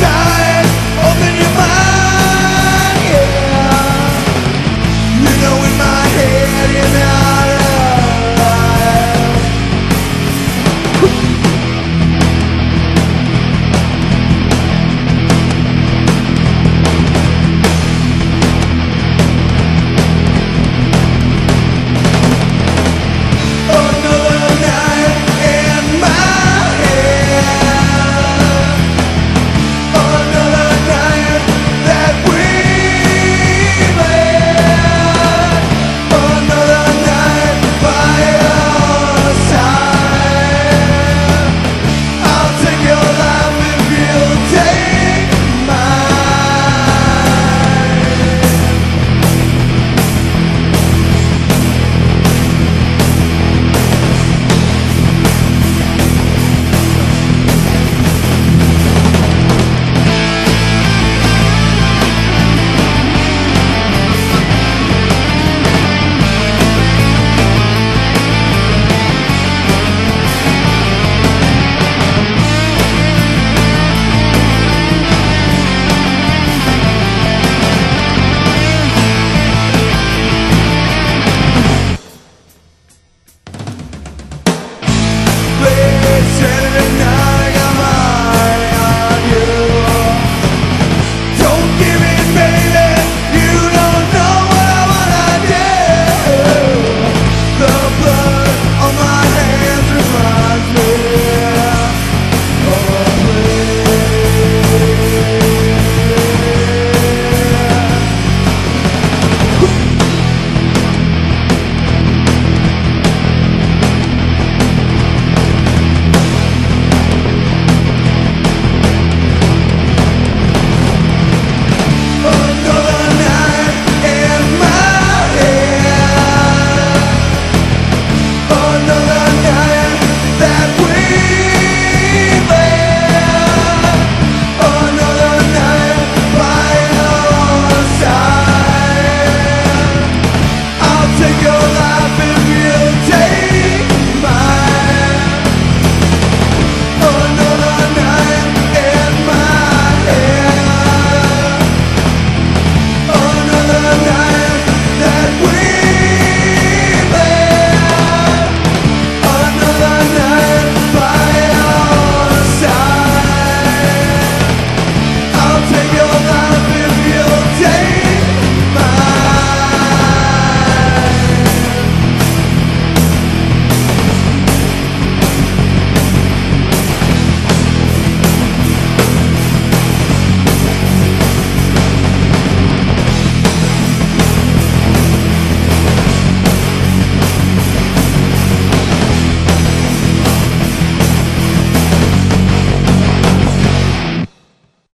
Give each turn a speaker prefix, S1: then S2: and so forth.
S1: 사